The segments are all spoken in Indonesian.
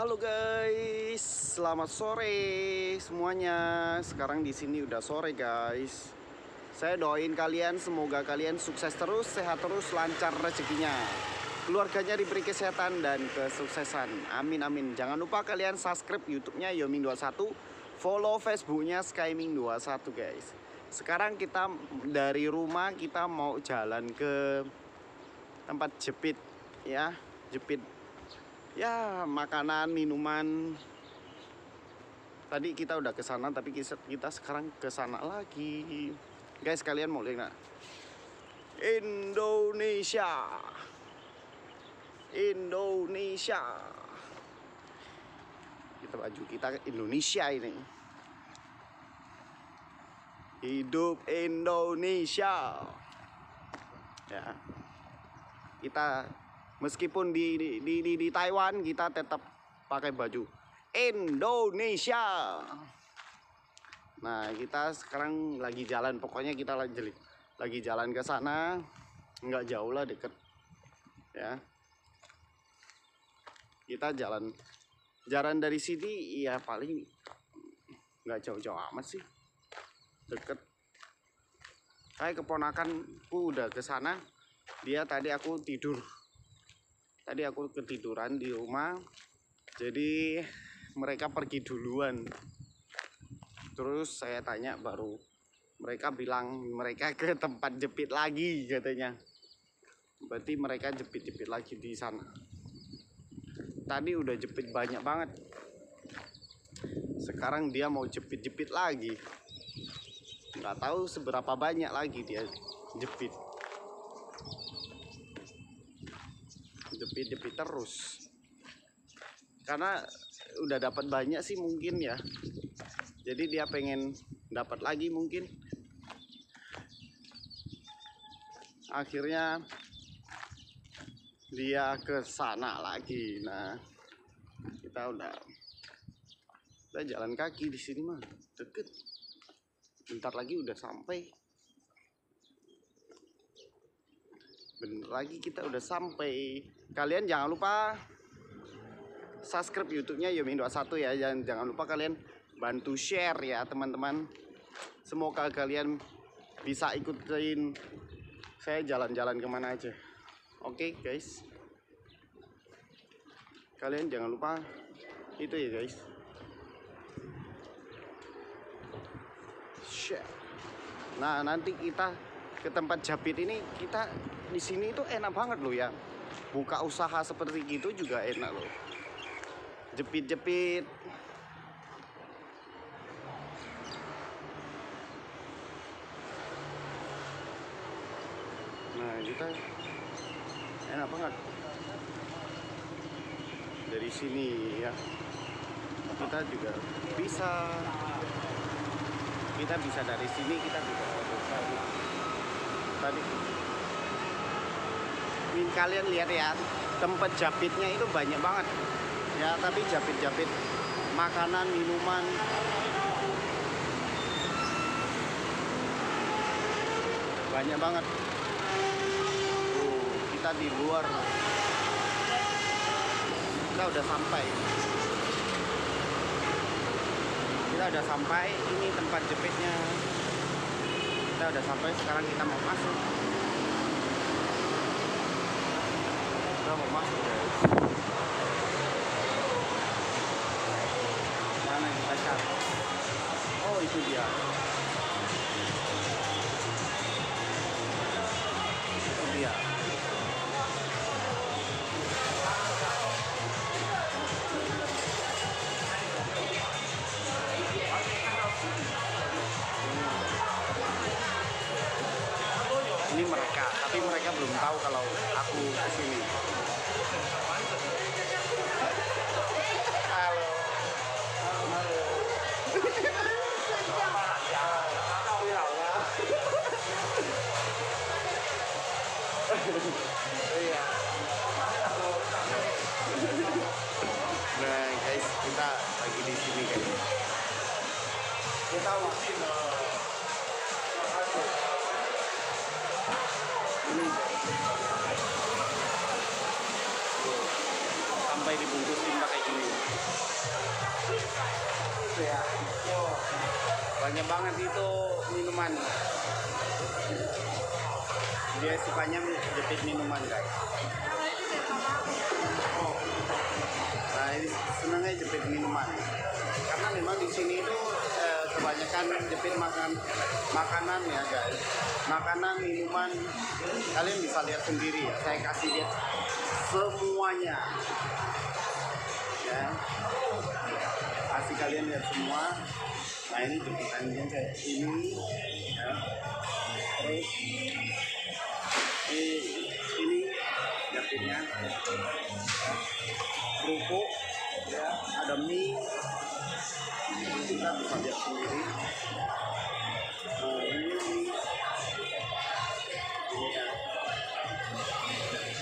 Halo guys, selamat sore semuanya. Sekarang di sini udah sore guys. Saya doain kalian semoga kalian sukses terus, sehat terus, lancar rezekinya. Keluarganya diberi kesehatan dan kesuksesan. Amin amin. Jangan lupa kalian subscribe YouTube-nya Yoming21, follow Facebook-nya Skyming21 guys. Sekarang kita dari rumah kita mau jalan ke tempat jepit ya, jepit ya makanan minuman. Tadi kita udah ke sana tapi kita, sekarang ke sana lagi. Guys kalian mau lihat? Indonesia. Indonesia. Kita baju kita Indonesia ini. Hidup Indonesia. Ya. Kita meskipun di di, di, di, Taiwan kita tetap pakai baju Indonesia. Nah, kita sekarang lagi jalan, pokoknya kita lagi lagi jalan ke sana, nggak jauh lah deket, ya. Kita jalan jalan dari sini, ya paling nggak jauh-jauh amat sih, deket. Kayak keponakanku udah ke sana, dia tadi aku tidur tadi aku ketiduran di rumah jadi mereka pergi duluan. Terus saya tanya baru mereka bilang mereka ke tempat jepit lagi katanya. Berarti mereka jepit-jepit lagi di sana. Tadi udah jepit banyak banget. Sekarang dia mau jepit-jepit lagi. Nggak tahu seberapa banyak lagi dia jepit jepit-jepit terus. Karena udah dapat banyak sih mungkin ya. Jadi dia pengen dapat lagi mungkin. Akhirnya dia ke sana lagi. Nah kita udah kita jalan kaki di sini mah. Deket. Bentar lagi udah sampai. Bener lagi kita udah sampai. Kalian jangan lupa subscribe YouTube-nya Yomin21 ya. Jangan jangan lupa kalian bantu share ya teman-teman. Semoga kalian bisa ikutin saya jalan-jalan ke mana aja. Oke okay, guys. Kalian jangan lupa itu ya guys. Share. Nah nanti kita ke tempat jepit ini kita di sini itu enak banget loh ya buka usaha seperti gitu juga enak loh. Jepit-jepit. Nah kita enak banget. Dari sini ya. Kita juga bisa. Kita bisa dari sini kita juga tadi ini kalian lihat ya tempat japitnya itu banyak banget. Ya tapi japit-japit makanan minuman. Banyak banget. Tuh kita di luar. Kita udah sampai. Kita udah sampai ini tempat jepitnya kita udah sampai sekarang kita mau masuk kita mau masuk guys mana oh itu dia itu dia ini mereka tapi mereka belum tahu kalau aku ke sini sampai dibungkusin pakai gini. Ya. Banyak banget itu minuman. Dia sukanya jepit minuman guys. Oh nah ini senangnya jepit minuman. Karena memang di sini itu eh, kebanyakan jepit makan makanan ya guys. Makanan minuman kalian bisa lihat sendiri ya. Saya kasih lihat semuanya ya kasih kalian lihat semua nah ini jepitannya kayak ini ya. terus ini, ini jepitnya ya. kerupuk ya ada mie ini kita bisa lihat sendiri nah ini mie ini ya.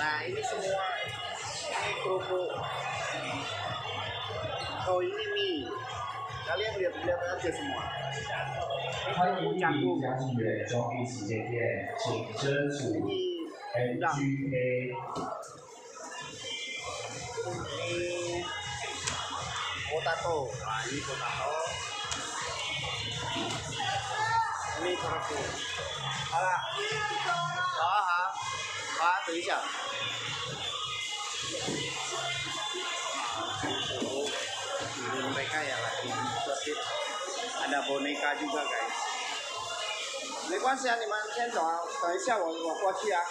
nah ini semua ini kerupuk atau ini nih kalian lihat-lihat aja semua 欢迎李宇江景元中医旗舰店，请身处 NGA。嗯嗯波塔托，啊，伊波塔托，米托拉夫，好啦，好啊好，好啊，等一下。ini mereka ya lagi jepit ada boneka juga guys 没关系啊，你们先走啊，等一下我我过去啊。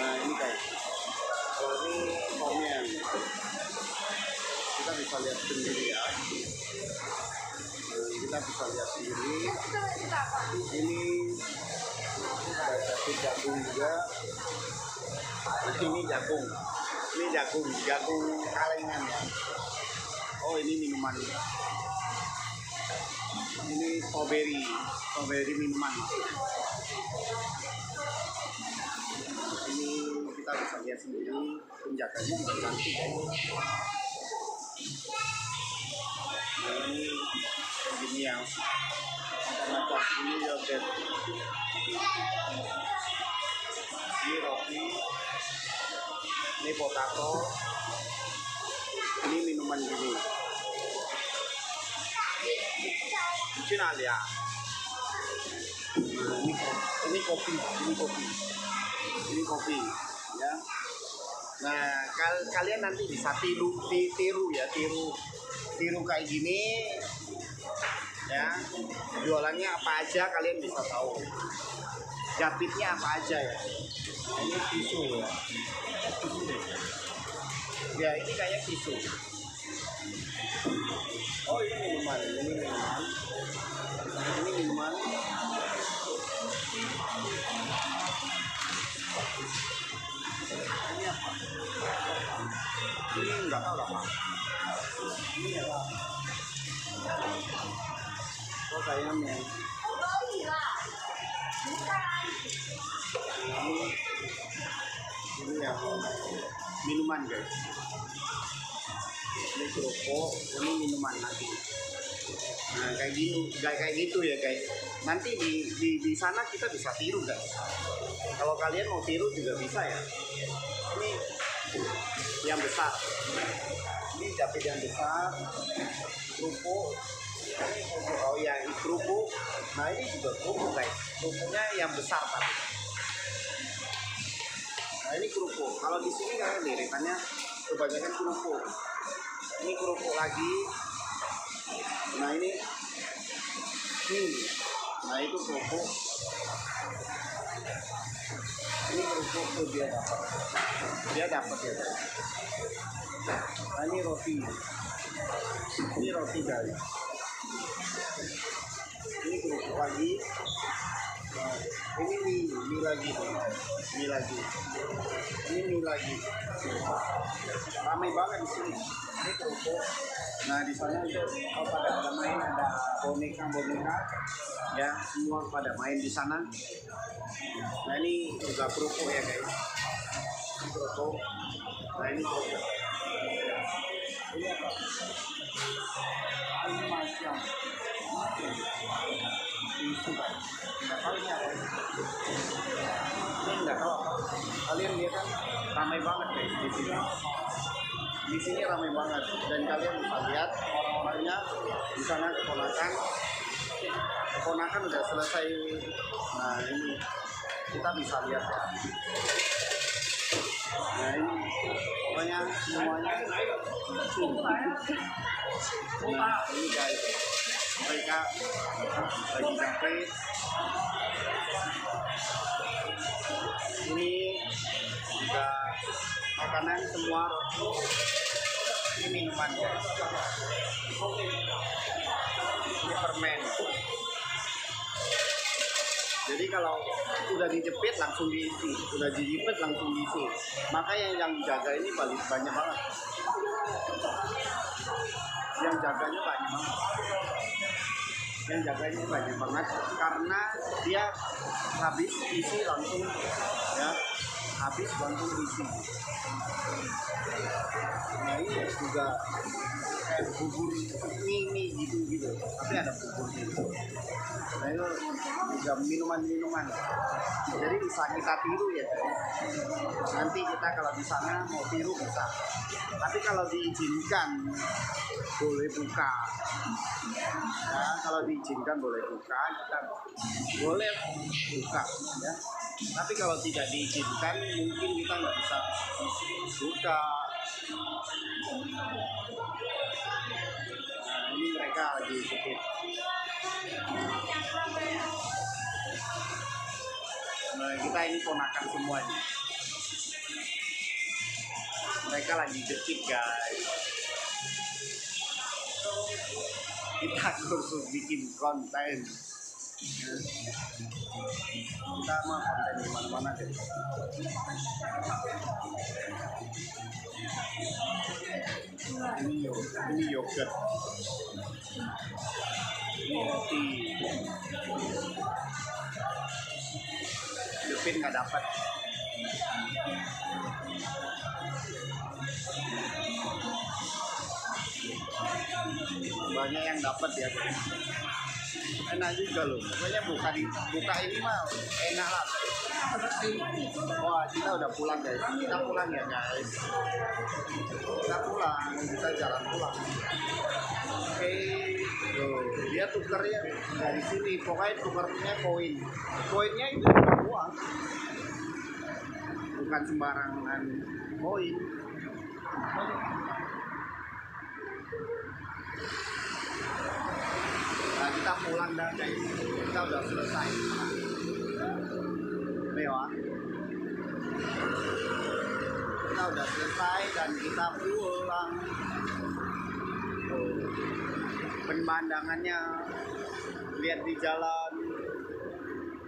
Nah ini guys, kalau ini komen kita bisa lihat sendiri ya. Nah, kita bisa lihat sendiri. Ini ada satu jagung juga. Nah, ini jagung. Ini jagung, jagung kalengan ya. Oh ini minuman. Ini strawberry, strawberry minuman. ini kita bisa lihat sendiri penjaganya juga cantik ini yang macam-macam ini yogurt ini potato. Ini minuman gini. Ini ya. Nah, ini ini kopi ini kopi. Ini kopi ya. Nah kal- kalian nanti bisa tiru ti- tiru ya tiru tiru kayak gini ya. Jualannya apa aja kalian bisa tahu. Japitnya apa aja ya. Ini tisu ya. Ya ini kayak tisu. Oh ini minuman. Ini minuman. Ini minuman. Ini apa? Ini enggak tahu apa ini apa? Oh kayaknya ini kerupuk ini minuman lagi. Nah kayak gitu kayak kayak gitu ya guys. Nanti di, di di sana kita bisa tiru guys. Kalau kalian mau tiru juga bisa ya. Ini yang besar. Ini japit yang besar. Kerupuk. Ini oh ya kerupuk. Nah ini juga kerupuk guys. Kerupuknya yang besar tapi nah ini kerupuk. Kalau di sini kalian lirikannya kebanyakan kerupuk. Ini kerupuk lagi. Nah ini ini nah itu kerupuk. Ini kerupuk tuh dia dapat. Dia dapat ya nah ini roti. Ini roti guys ini kerupuk lagi nah, ini mie mie lagi mie lagi. Ini mie lagi. Ramai banget di sini. Ini kerupuk nah di sana itu kalau pada ada main ada boneka boneka ya semua pada main di sana. Nah ini juga kerupuk ya guys. Ini kerupuk. Nah ini kerupuk. Ini apa tahu ini nggak tahu kalian lihat kan ramai banget guys di sini. Di sini ramai banget. Dan kalian bisa lihat orang-orangnya di sana keponakan. Keponakan udah selesai. Nah ini kita bisa lihat. Ya nah ini pokoknya semuanya nah ini guys mereka lagi jahit ini juga makanan semua ini minuman ini permen. Jadi kalau udah dijepit langsung diisi. Udah dijepit langsung diisi. Maka yang yang jaga ini banyak banget. Yang jaganya banyak banget yang jaganya banyak banget karena dia habis isi langsung ya habis langsung isi. Ini juga kayak bubur mie gitu gitu. Tapi ada bubur gitu nah itu juga minuman minuman jadi bisa kita tiru ya nanti kita kalau di sana mau tiru bisa. Tapi kalau diizinkan boleh buka. Ya kalau diizinkan boleh buka kita boleh buka ya tapi kalau tidak diizinkan mungkin kita nggak bisa buka. Ini mereka lagi sedikit nah, kita ini ponakan semuanya. Mereka lagi jepit guys. Kita kursus bikin konten Mah konten di mana-mana deh. Ini yogurt ini yogurt. Roti. Jepit nggak dapat. Banyak yang dapat ya enak juga loh. Pokoknya buka di buka ini mah enak lah. Wah kita udah pulang guys. Kita pulang ya guys. Kita pulang kita jalan pulang. Oke. Tuh dia tukernya dari sini. Pokoknya tukernya koin. Koinnya itu bukan uang. Bukan sembarangan koin kita pulang guys. Kita udah selesai. Mewah. Kita udah selesai dan kita pulang. Pemandangannya lihat di jalan.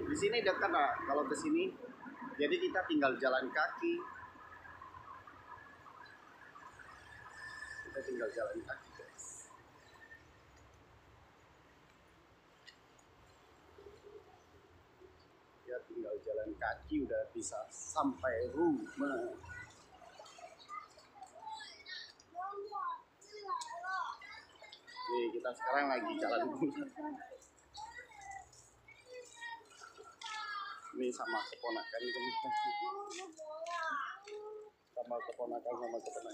Di sini dekat lah kalau ke sini. Jadi kita tinggal jalan kaki. Kita tinggal jalan kaki guys. ya tinggal jalan kaki udah bisa sampai rumah. Nih kita sekarang lagi jalan pulang Ini sama keponakan kita sama keponakan sama keponakan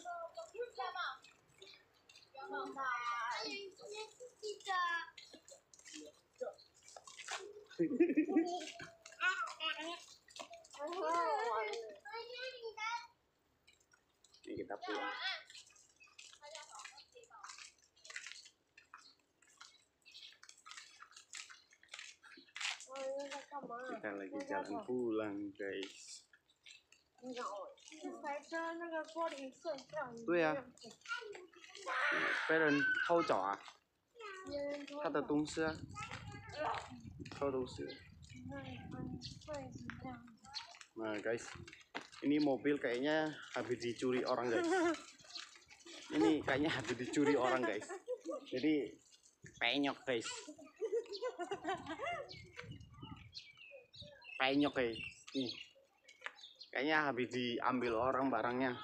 cái gì đắp luôn kita lagi jalan pulang guys Tuya à. Bị người thâu trỏ à? Thà tờ tung xưa Thâu tung xưa Nah guys, ini mobil kayaknya habis dicuri orang guys. Ini kayaknya habis dicuri orang guys. Jadi penyok guys. Penyok guys. Nih. Kayaknya habis diambil orang barangnya.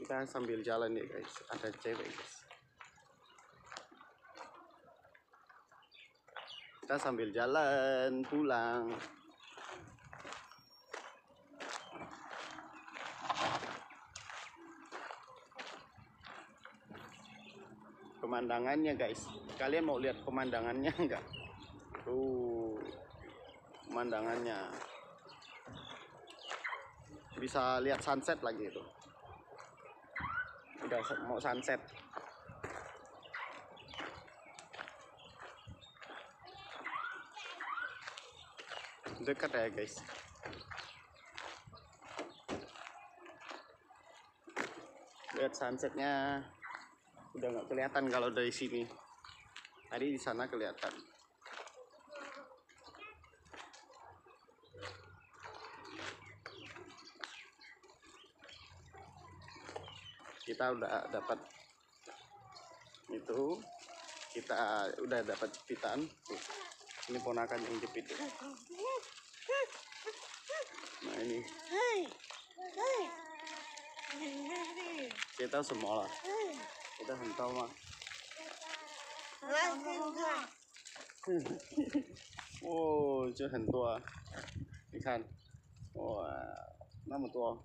Kita sambil jalan ya guys. Ada cewek guys. Kita sambil jalan pulang. Pemandangannya guys. Kalian mau lihat pemandangannya enggak tuh pemandangannya. Bisa lihat sunset lagi itu. Udah mau sunset dekat ya guys. Lihat sunsetnya. Udah nggak kelihatan kalau dari sini. Tadi di sana kelihatan. Kita udah dapat itu. Kita udah dapat jepitan ini ponakan yang jepit nah ini kita semua lah kita hentam mah 来看看，哦，这很多啊，你看，哇，那么多，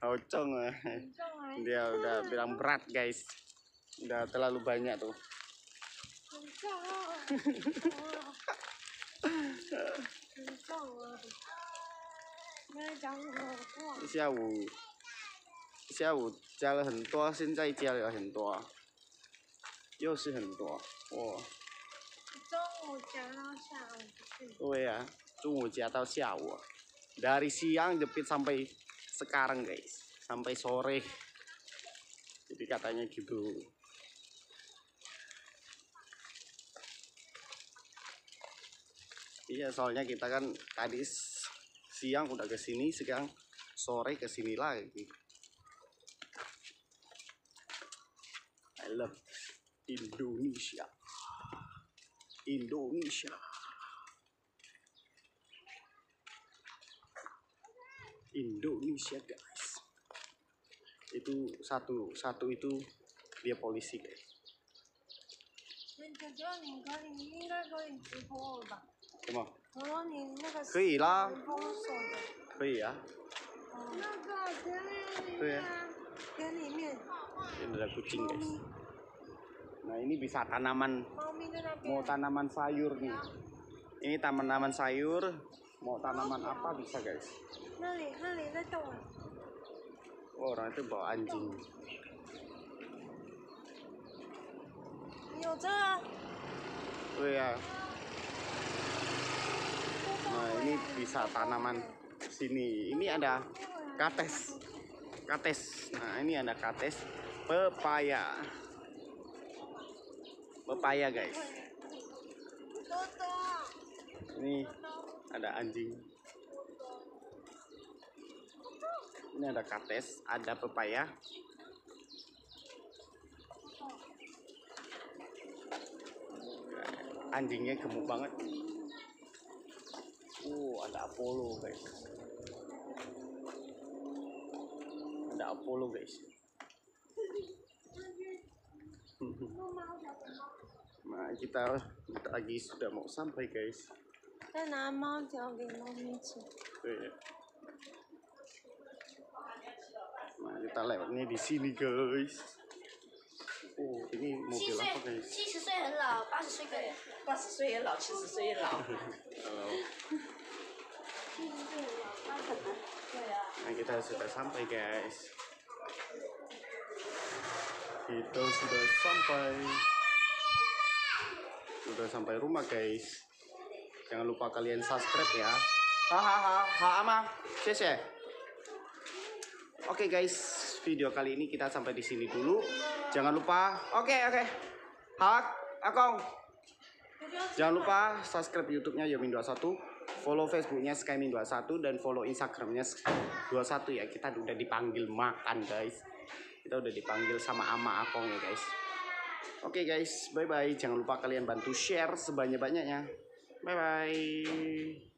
好重啊！很重还 Dia udah bilang berat guys, udah terlalu banyak tuh. 下午下午加了很多，现在加了很多，又是很多，哇，中午讲到下午去， 对ya, 中午加到下午, dari siang jepit sampai sekarang guys, sampai sore. Jadi katanya gitu. Iya, soalnya kita kan tadi siang udah ke sini, sekarang sore ke sini lagi. I love Indonesia. Indonesia. Indonesia guys. Itu satu satu itu dia polisi guys. 那姐姐你可以应该可以直播了吧？ Cuma 我说你那个可以啦，封锁的，可以啊。那个田里对啊田里面 Ini ada kucing guys. Nah ini bisa tanaman 猫咪在那 mau 边， tanaman sayur nih. Ini tanaman sayur, mau tanaman apa bisa guys. 那里那里在动啊， Oh, orang itu bawa anjing. 有这啊， Oh ya. Nah ini bisa tanaman sini. Ini ada kates. Kates. Nah ini ada kates pepaya. Pepaya guys. Ini ada anjing. Ini ada kates, ada pepaya. Anjingnya gemuk banget Uh, ada Apollo guys. Ada Apollo guys. Nah, kita bentar lagi sudah mau sampai guys. 再拿猫条给猫咪吃。 Tuh. Nah, kita lewatnya di sini, guys. Oh, ini 七 mobil 岁 apa, guys? 七十岁很老，八十岁可以。八十岁也老，七十岁也老。 Nah kita sudah sampai guys. Kita sudah sampai. Sudah sampai rumah guys. Jangan lupa kalian subscribe ya. Hahaha ha, ama. Sese ya. Oke guys. Video kali ini kita sampai di sini dulu. Jangan lupa. Oke oke. Hak Akong. Jangan lupa subscribe YouTube-nya Yomin21 follow Facebook-nya Skymin21 dan follow Instagram-nya 21 ya. Kita udah dipanggil makan, guys. Kita udah dipanggil sama Ama Akong ya, guys. Oke guys, bye bye. Jangan lupa kalian bantu share sebanyak-banyaknya. Bye bye.